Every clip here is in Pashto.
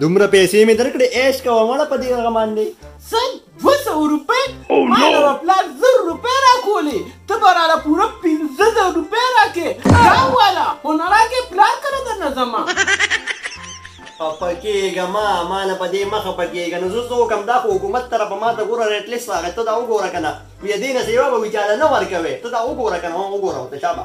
دومره پیسې مې درکړې عیش کوه مړه په دې هغه باندې سل دوه سوه روپۍ oh, ما له به پلار زر روپۍ راکولې ته به راله پوره پنځه زره روپۍ راکړې دا واله خو نه راکړې پلار کله درنه ځمه خفه کېږه ما ما نه په دې مه خفه کېږه نو زه څه وکړم دا خو حکومت طرف ما ته ګوره ریټ لیست راغی ته دا وګوره که نه بیا دې نه سیوا به وي چاله نه ورکوې ته دا وګوره که نه وګوره ورته شابه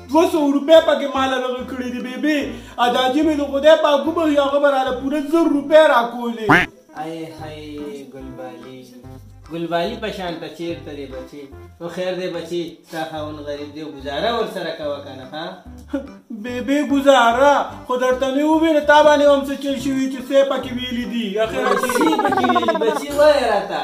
دوه سوه روپۍ پکې ماله دغه کړې دي بې بې اداجي مې د خدای پاک وبخي هغه به راله پوره زر روپۍ راکولې ای هی ګلبالي ګلبالي په شان ته چیرته دی بچي او خیر دی بچي تا خاون غریب دی گزاره ور سره کوه کنه ها بې بې گزاره خو درته مې وویل تا باندې هم څه چل شوي چې څه پکې ویلي دي اخر کې بچي وایې راته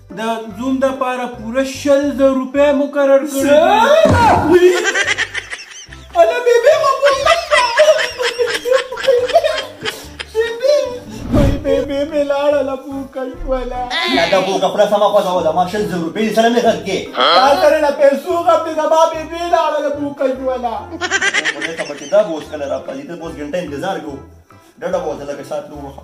د زوم د پاره پوره شل زر روپۍ مقرر کړي دي انا بیبي مو بیبي لاړه لا بوکل ولا لا دا بوکا پر سما کو دا ولا ما شل زر روپۍ سره مې غږ کې تا سره لا پیسو غم دې زما بیبي لاړه لا بوکل ولا ولې ته بچی دا بوس کله را پدې ته بوس ګنټه انتظار کو ډډه بوته لکه سات لوخه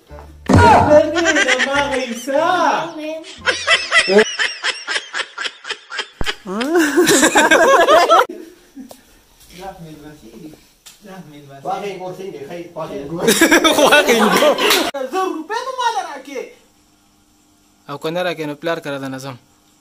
Permit a mare او کنه راکې نو پلار کړه د نظم